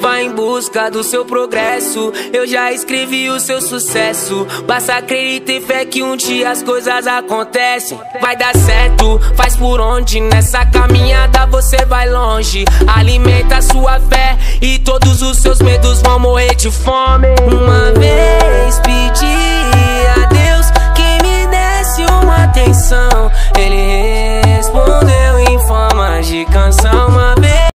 Vá vai em busca do seu progresso. Eu já escrevi o seu sucesso. Basta acreditar e fé que um dia as coisas acontecem. Vai dar certo, faz por onde. Nessa caminhada você vai longe. Alimenta sua fé e todos os seus medos vão morrer de fome. Uma vez pedi a Deus que me desse uma atenção. Ele respondeu em forma de canção.